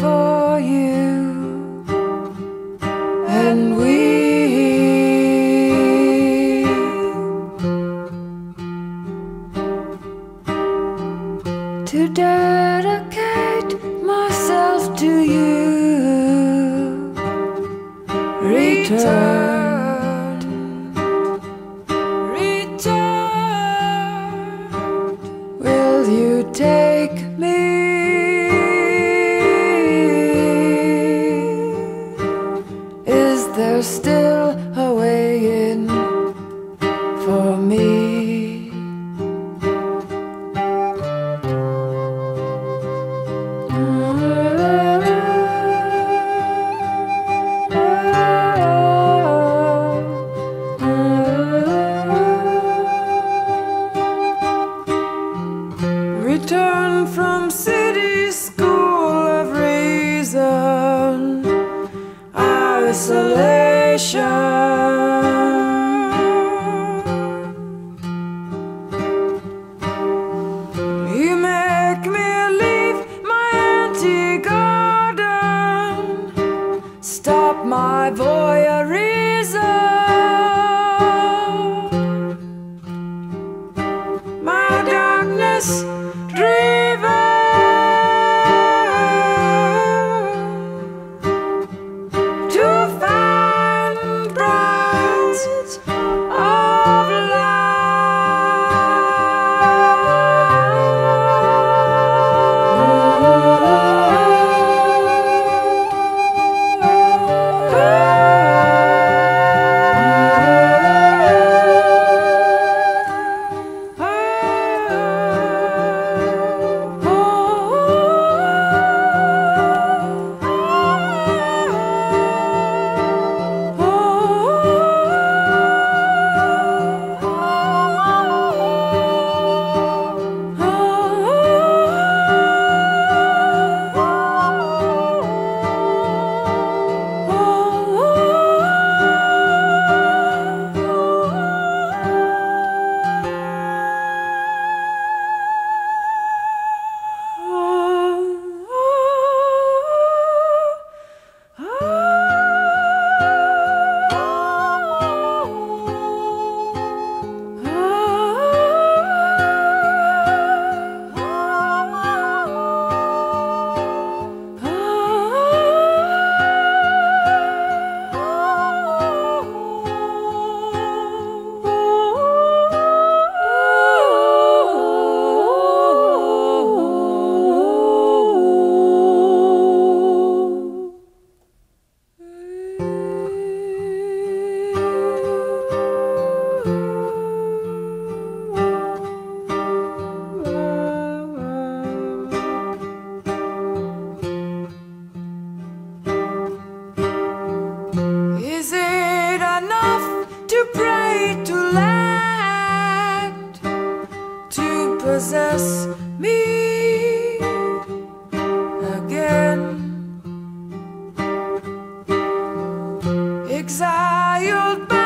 for you and we to dedicate myself to you return Return. Will you take me? there's still a way in for me. Isolation. possess me again. Exiled.